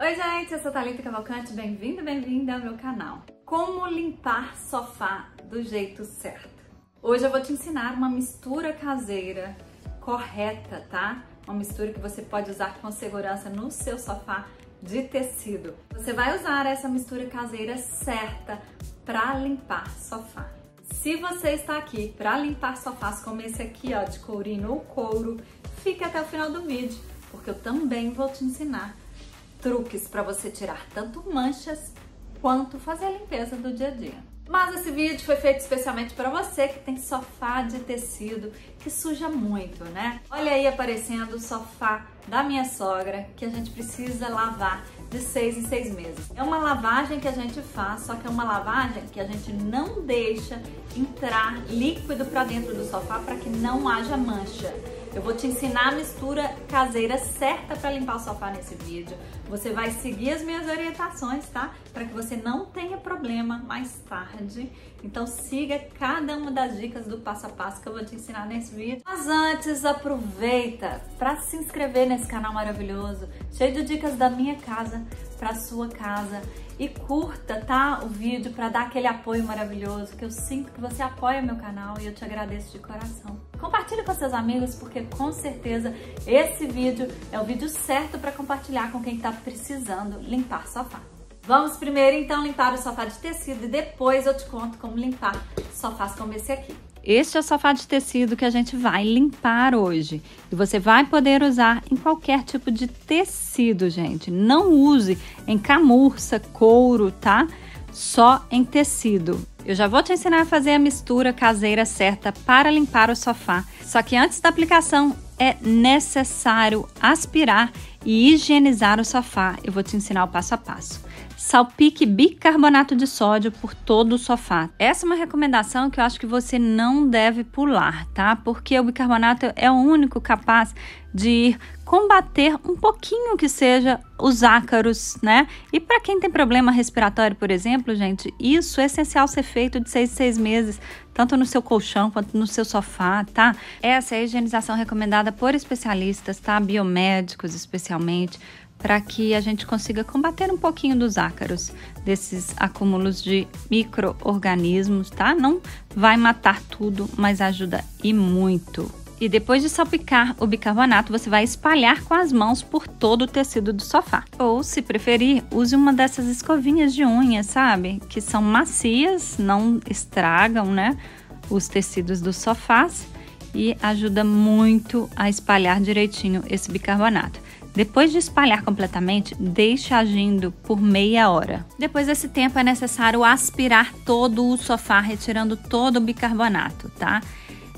Oi gente, eu sou Thalita Cavalcante, bem-vindo, bem-vinda ao meu canal. Como limpar sofá do jeito certo. Hoje eu vou te ensinar uma mistura caseira correta, tá? Uma mistura que você pode usar com segurança no seu sofá de tecido. Você vai usar essa mistura caseira certa para limpar sofá. Se você está aqui para limpar sofás como esse aqui, ó, de courinho ou couro, fique até o final do vídeo, porque eu também vou te ensinar truques para você tirar tanto manchas quanto fazer a limpeza do dia a dia. Mas esse vídeo foi feito especialmente para você que tem sofá de tecido que suja muito, né? Olha aí aparecendo o sofá da minha sogra que a gente precisa lavar de seis em seis meses. É uma lavagem que a gente faz, só que é uma lavagem que a gente não deixa entrar líquido para dentro do sofá para que não haja mancha. Eu vou te ensinar a mistura caseira certa para limpar o sofá nesse vídeo. Você vai seguir as minhas orientações, tá? Para que você não tenha problema mais tarde. Então siga cada uma das dicas do passo a passo que eu vou te ensinar nesse vídeo. Mas antes, aproveita para se inscrever nesse canal maravilhoso, cheio de dicas da minha casa para sua casa e curta, tá, o vídeo para dar aquele apoio maravilhoso que eu sinto que você apoia meu canal e eu te agradeço de coração. Compartilhe com seus amigos porque com certeza esse vídeo é o vídeo certo para compartilhar com quem está precisando limpar sofá. Vamos primeiro então limpar o sofá de tecido e depois eu te conto como limpar sofás como esse aqui. Este é o sofá de tecido que a gente vai limpar hoje. E você vai poder usar em qualquer tipo de tecido, gente. Não use em camurça, couro, tá? Só em tecido. Eu já vou te ensinar a fazer a mistura caseira certa para limpar o sofá. Só que antes da aplicação é necessário aspirar e higienizar o sofá. Eu vou te ensinar o passo a passo salpique bicarbonato de sódio por todo o sofá. Essa é uma recomendação que eu acho que você não deve pular, tá? Porque o bicarbonato é o único capaz de combater um pouquinho que seja os ácaros, né? E para quem tem problema respiratório, por exemplo, gente, isso é essencial ser feito de seis em seis meses, tanto no seu colchão quanto no seu sofá, tá? Essa é a higienização recomendada por especialistas, tá? Biomédicos, especialmente para que a gente consiga combater um pouquinho dos ácaros, desses acúmulos de micro-organismos, tá? Não vai matar tudo, mas ajuda e muito. E depois de salpicar o bicarbonato, você vai espalhar com as mãos por todo o tecido do sofá. Ou, se preferir, use uma dessas escovinhas de unha, sabe? Que são macias, não estragam, né? Os tecidos dos sofás e ajuda muito a espalhar direitinho esse bicarbonato. Depois de espalhar completamente, deixe agindo por meia hora. Depois desse tempo é necessário aspirar todo o sofá, retirando todo o bicarbonato, tá?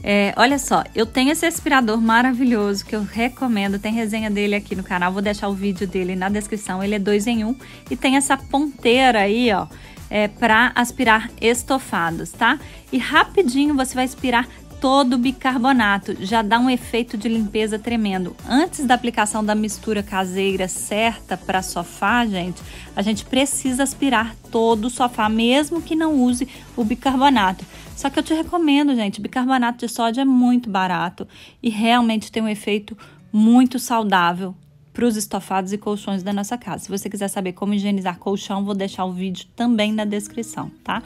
É, olha só, eu tenho esse aspirador maravilhoso que eu recomendo, tem resenha dele aqui no canal, vou deixar o vídeo dele na descrição, ele é dois em um e tem essa ponteira aí, ó, é, para aspirar estofados, tá? E rapidinho você vai aspirar todo o bicarbonato, já dá um efeito de limpeza tremendo. Antes da aplicação da mistura caseira certa para sofá, gente, a gente precisa aspirar todo o sofá, mesmo que não use o bicarbonato. Só que eu te recomendo, gente, bicarbonato de sódio é muito barato e realmente tem um efeito muito saudável para os estofados e colchões da nossa casa. Se você quiser saber como higienizar colchão, vou deixar o vídeo também na descrição, tá?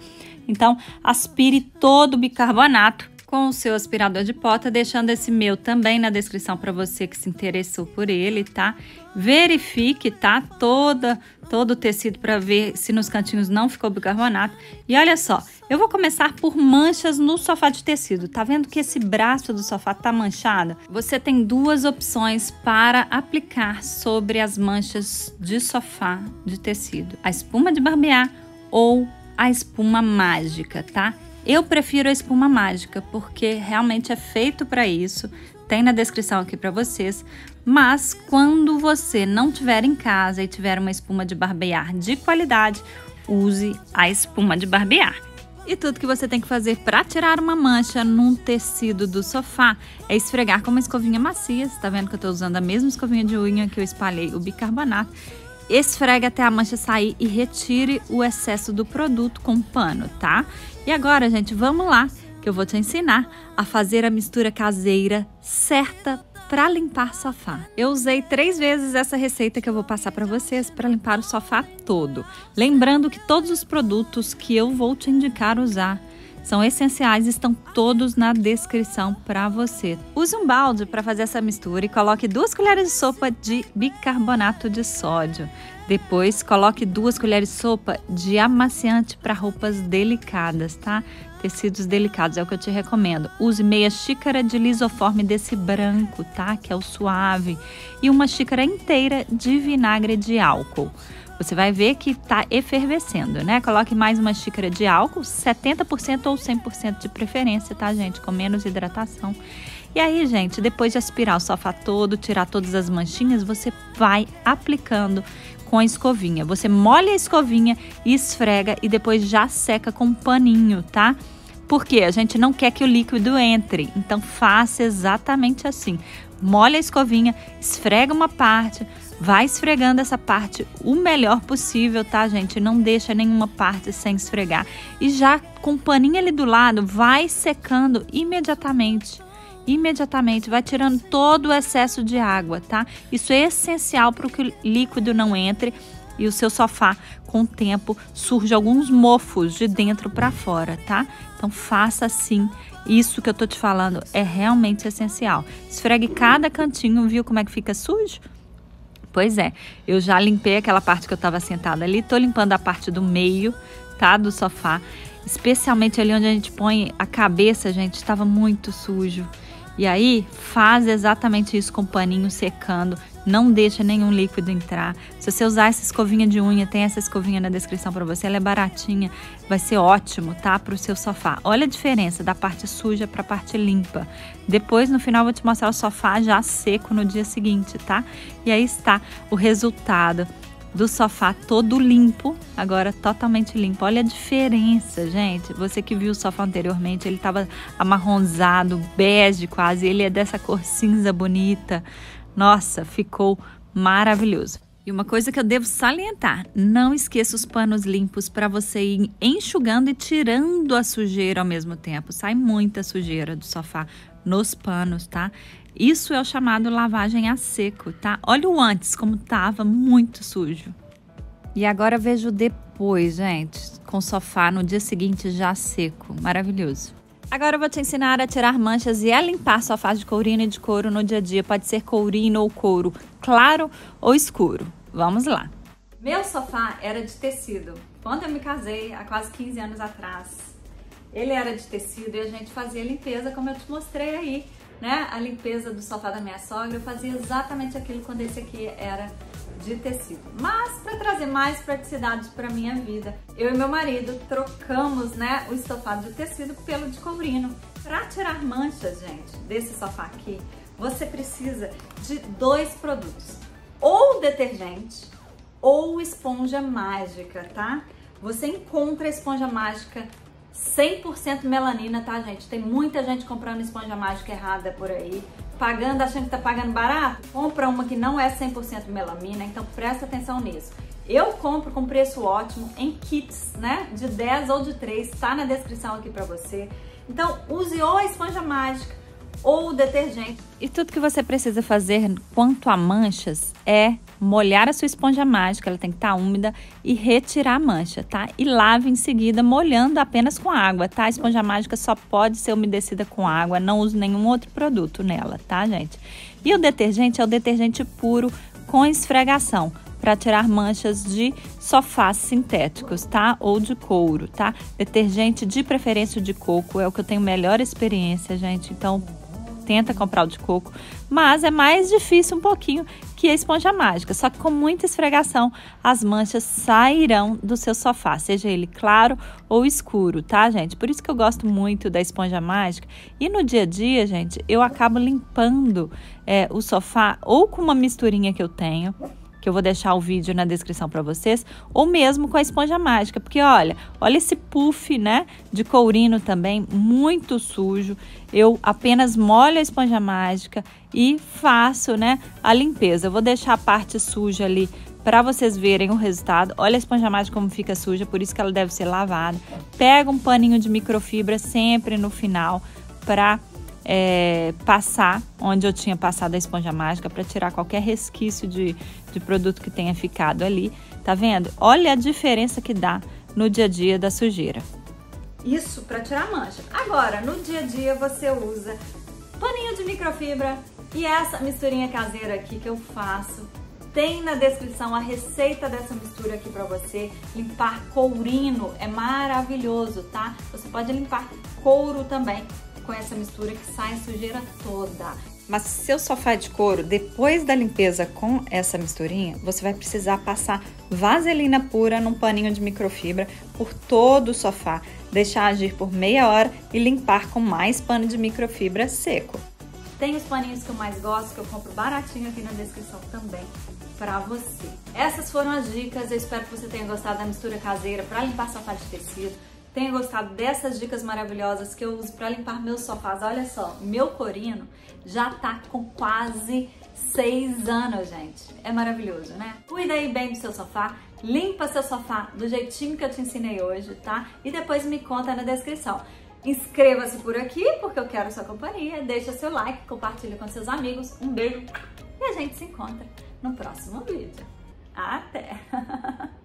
Então, aspire todo o bicarbonato com o seu aspirador de pó, tá deixando esse meu também na descrição para você que se interessou por ele, tá? Verifique, tá? Toda, todo o tecido para ver se nos cantinhos não ficou bicarbonato. E olha só, eu vou começar por manchas no sofá de tecido. Tá vendo que esse braço do sofá tá manchado? Você tem duas opções para aplicar sobre as manchas de sofá de tecido: a espuma de barbear ou a espuma mágica, tá? Eu prefiro a espuma mágica porque realmente é feito para isso. Tem na descrição aqui para vocês. Mas quando você não tiver em casa e tiver uma espuma de barbear de qualidade, use a espuma de barbear. E tudo que você tem que fazer para tirar uma mancha num tecido do sofá é esfregar com uma escovinha macia. Você tá vendo que eu estou usando a mesma escovinha de unha que eu espalhei o bicarbonato. Esfregue até a mancha sair e retire o excesso do produto com pano, tá? E agora, gente, vamos lá, que eu vou te ensinar a fazer a mistura caseira certa para limpar sofá. Eu usei três vezes essa receita que eu vou passar para vocês para limpar o sofá todo. Lembrando que todos os produtos que eu vou te indicar usar são essenciais, estão todos na descrição para você. Use um balde para fazer essa mistura e coloque duas colheres de sopa de bicarbonato de sódio. Depois, coloque duas colheres de sopa de amaciante para roupas delicadas, tá? Tecidos delicados é o que eu te recomendo. Use meia xícara de lisoforme desse branco, tá? Que é o suave. E uma xícara inteira de vinagre de álcool. Você vai ver que está efervescendo, né? Coloque mais uma xícara de álcool, 70% ou 100% de preferência, tá, gente? Com menos hidratação. E aí, gente, depois de aspirar o sofá todo, tirar todas as manchinhas, você vai aplicando com a escovinha. Você molha a escovinha esfrega e depois já seca com um paninho, tá? Porque a gente não quer que o líquido entre. Então faça exatamente assim. Molha a escovinha, esfrega uma parte, Vai esfregando essa parte o melhor possível, tá, gente? Não deixa nenhuma parte sem esfregar. E já com o paninho ali do lado, vai secando imediatamente. Imediatamente, vai tirando todo o excesso de água, tá? Isso é essencial para que o líquido não entre e o seu sofá, com o tempo, surge alguns mofos de dentro para fora, tá? Então faça assim. Isso que eu tô te falando é realmente essencial. Esfregue cada cantinho, viu como é que fica sujo? Pois é, eu já limpei aquela parte que eu estava sentada ali, tô limpando a parte do meio, tá, do sofá, especialmente ali onde a gente põe a cabeça, gente, estava muito sujo. E aí, faz exatamente isso com o paninho secando, não deixa nenhum líquido entrar. Se você usar essa escovinha de unha, tem essa escovinha na descrição para você, ela é baratinha, vai ser ótimo, tá? Para o seu sofá. Olha a diferença da parte suja para a parte limpa. Depois, no final, vou te mostrar o sofá já seco no dia seguinte, tá? E aí está o resultado do sofá todo limpo, agora totalmente limpo. Olha a diferença, gente. Você que viu o sofá anteriormente, ele estava amarronzado, bege quase, ele é dessa cor cinza bonita. Nossa, ficou maravilhoso. E uma coisa que eu devo salientar: não esqueça os panos limpos para você ir enxugando e tirando a sujeira ao mesmo tempo. Sai muita sujeira do sofá nos panos, tá? Isso é o chamado lavagem a seco, tá? Olha o antes, como tava muito sujo. E agora vejo depois, gente, com o sofá no dia seguinte já seco. Maravilhoso. Agora eu vou te ensinar a tirar manchas e a limpar sofás de courino e de couro no dia a dia. Pode ser courino ou couro, claro ou escuro. Vamos lá. Meu sofá era de tecido. Quando eu me casei, há quase 15 anos atrás, ele era de tecido e a gente fazia limpeza, como eu te mostrei aí, né? A limpeza do sofá da minha sogra, eu fazia exatamente aquilo quando esse aqui era de tecido. Mas para trazer mais praticidade para minha vida, eu e meu marido trocamos, né, o estofado de tecido pelo de courino. Para tirar manchas, gente, desse sofá aqui, você precisa de dois produtos: ou detergente ou esponja mágica, tá? Você encontra esponja mágica 100% melanina, tá, gente? Tem muita gente comprando esponja mágica errada por aí pagando, achando que tá pagando barato, compra uma que não é 100% melamina, então presta atenção nisso. Eu compro com preço ótimo em kits, né? De 10 ou de 3, tá na descrição aqui para você. Então, use ou a esponja mágica ou detergente. E tudo que você precisa fazer quanto a manchas é molhar a sua esponja mágica, ela tem que estar tá úmida e retirar a mancha, tá? E lave em seguida molhando apenas com água, tá? A esponja mágica só pode ser umedecida com água, não use nenhum outro produto nela, tá, gente? E o detergente é o detergente puro com esfregação para tirar manchas de sofás sintéticos, tá? Ou de couro, tá? Detergente de preferência de coco é o que eu tenho melhor experiência, gente. Então, tenta comprar o de coco, mas é mais difícil um pouquinho que a esponja mágica. Só que com muita esfregação, as manchas sairão do seu sofá, seja ele claro ou escuro, tá, gente? Por isso que eu gosto muito da esponja mágica. E no dia a dia, gente, eu acabo limpando é, o sofá ou com uma misturinha que eu tenho que eu vou deixar o vídeo na descrição para vocês, ou mesmo com a esponja mágica, porque olha, olha esse puff, né, de courino também, muito sujo. Eu apenas molho a esponja mágica e faço, né, a limpeza. Eu vou deixar a parte suja ali para vocês verem o resultado. Olha a esponja mágica como fica suja, por isso que ela deve ser lavada. Pega um paninho de microfibra sempre no final para é, passar onde eu tinha passado a esponja mágica para tirar qualquer resquício de, de produto que tenha ficado ali. Tá vendo? Olha a diferença que dá no dia a dia da sujeira. Isso para tirar mancha. Agora, no dia a dia você usa paninho de microfibra e essa misturinha caseira aqui que eu faço. Tem na descrição a receita dessa mistura aqui para você. Limpar courino é maravilhoso, tá? Você pode limpar couro também com essa mistura que sai sujeira toda. Mas seu sofá é de couro, depois da limpeza com essa misturinha, você vai precisar passar vaselina pura num paninho de microfibra por todo o sofá, deixar agir por meia hora e limpar com mais pano de microfibra seco. Tem os paninhos que eu mais gosto, que eu compro baratinho aqui na descrição também para você. Essas foram as dicas, eu espero que você tenha gostado da mistura caseira para limpar sofá de tecido tenha gostado dessas dicas maravilhosas que eu uso para limpar meus sofás. Olha só, meu corino já tá com quase seis anos, gente. É maravilhoso, né? Cuida aí bem do seu sofá, limpa seu sofá do jeitinho que eu te ensinei hoje, tá? E depois me conta na descrição. Inscreva-se por aqui, porque eu quero sua companhia. Deixa seu like, compartilha com seus amigos. Um beijo e a gente se encontra no próximo vídeo. Até!